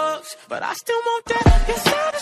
drugs, but I still want that. Yes, I.